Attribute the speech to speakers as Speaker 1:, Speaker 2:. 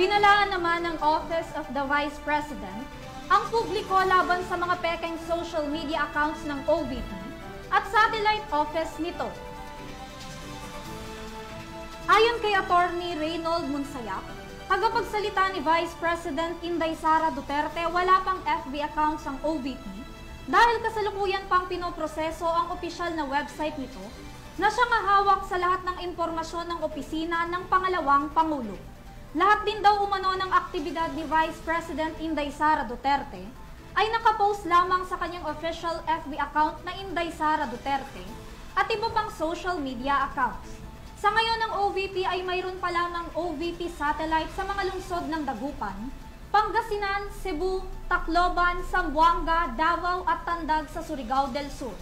Speaker 1: Binalaan naman ng Office of the Vice President ang publiko laban sa mga pekeng social media accounts ng OVP at satellite office nito. Ayon kay Attorney Reynold Munsayap, tagapagsalita ni Vice President Inday Sara Duterte, wala pang FB accounts ang OVP dahil kasalukuyan pang pinoproseso ang opisyal na website nito na siyang hawak sa lahat ng impormasyon ng opisina ng pangalawang Pangulo. Lahat din daw umano ng aktibidad ni Vice President Inday Sara Duterte ay nakapost lamang sa kanyang official FB account na Inday Sara Duterte at iba pang social media accounts. Sa ngayon ng OVP ay mayroon pa lamang OVP satellite sa mga lungsod ng Dagupan, Pangasinan, Cebu, Tacloban, Zamboanga, Davao at Tandag sa Surigao del Sur.